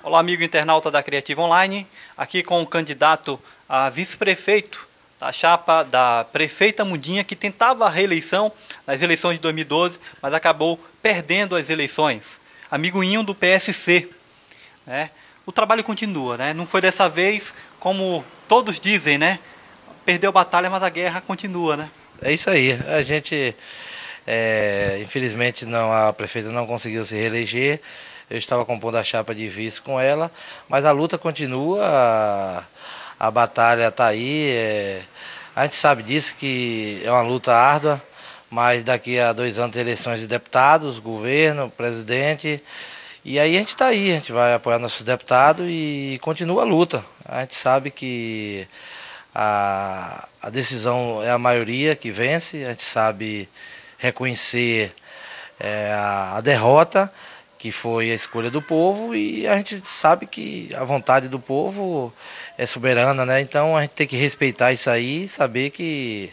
Olá, amigo internauta da Criativa Online, aqui com o candidato a vice-prefeito da chapa da prefeita Mundinha, que tentava a reeleição nas eleições de 2012, mas acabou perdendo as eleições. Amiguinho do PSC. Né? O trabalho continua, né? não foi dessa vez, como todos dizem, né? perdeu a batalha, mas a guerra continua. Né? É isso aí, a gente, é, infelizmente, não, a prefeita não conseguiu se reeleger, eu estava compondo a chapa de vice com ela, mas a luta continua, a, a batalha está aí. É, a gente sabe disso, que é uma luta árdua, mas daqui a dois anos tem eleições de deputados, governo, presidente. E aí a gente está aí, a gente vai apoiar nossos deputados e continua a luta. A gente sabe que a, a decisão é a maioria que vence, a gente sabe reconhecer é, a, a derrota que foi a escolha do povo e a gente sabe que a vontade do povo é soberana, né? Então a gente tem que respeitar isso aí saber que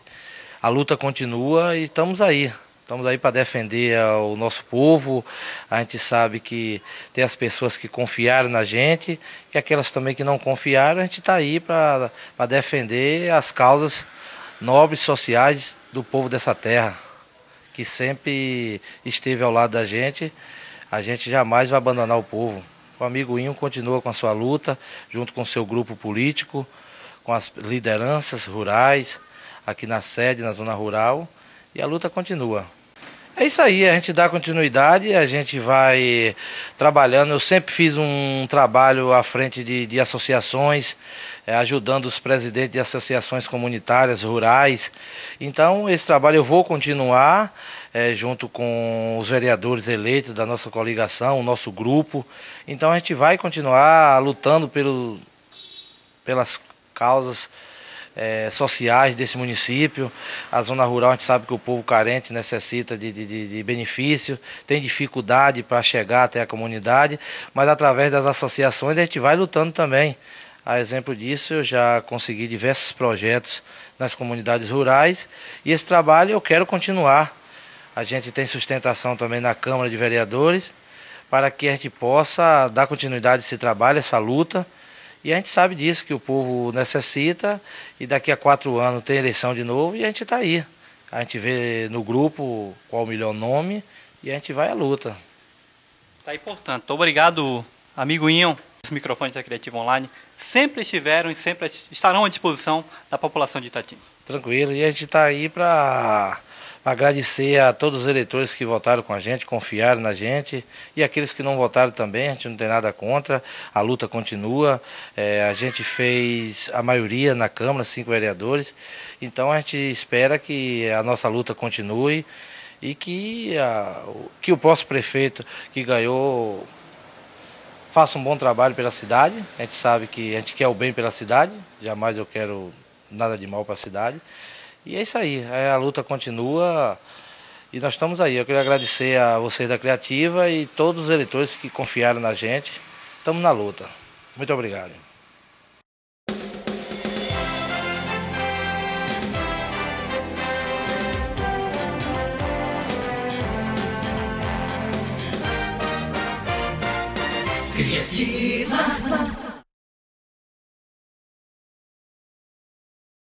a luta continua e estamos aí. Estamos aí para defender o nosso povo. A gente sabe que tem as pessoas que confiaram na gente e aquelas também que não confiaram. A gente está aí para defender as causas nobres sociais do povo dessa terra, que sempre esteve ao lado da gente a gente jamais vai abandonar o povo. O amigo Inho continua com a sua luta, junto com o seu grupo político, com as lideranças rurais, aqui na sede, na zona rural, e a luta continua. É isso aí, a gente dá continuidade, a gente vai trabalhando. Eu sempre fiz um trabalho à frente de, de associações, é, ajudando os presidentes de associações comunitárias, rurais. Então, esse trabalho eu vou continuar é, junto com os vereadores eleitos da nossa coligação, o nosso grupo. Então a gente vai continuar lutando pelo, pelas causas é, sociais desse município. A zona rural a gente sabe que o povo carente necessita de, de, de benefício, tem dificuldade para chegar até a comunidade, mas através das associações a gente vai lutando também. A exemplo disso, eu já consegui diversos projetos nas comunidades rurais e esse trabalho eu quero continuar. A gente tem sustentação também na Câmara de Vereadores para que a gente possa dar continuidade a esse trabalho, essa luta. E a gente sabe disso, que o povo necessita, e daqui a quatro anos tem eleição de novo e a gente está aí. A gente vê no grupo qual o melhor nome e a gente vai à luta. Tá aí, portanto. Obrigado, amigo Inho. Os microfones da Criativa Online sempre estiveram e sempre estarão à disposição da população de Itati. Tranquilo, e a gente está aí para Agradecer a todos os eleitores que votaram com a gente, confiaram na gente e aqueles que não votaram também, a gente não tem nada contra, a luta continua. É, a gente fez a maioria na Câmara, cinco vereadores, então a gente espera que a nossa luta continue e que, a, que o próximo prefeito que ganhou faça um bom trabalho pela cidade. A gente sabe que a gente quer o bem pela cidade, jamais eu quero nada de mal para a cidade. E é isso aí, a luta continua e nós estamos aí. Eu queria agradecer a vocês da Criativa e todos os eleitores que confiaram na gente. Estamos na luta. Muito obrigado. Criativa.